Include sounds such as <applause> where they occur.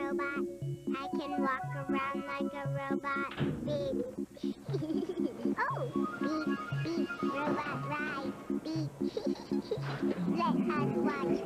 robot. I can walk around like a robot. Beep. <laughs> oh, beep, beep, robot ride. Beep. Let us watch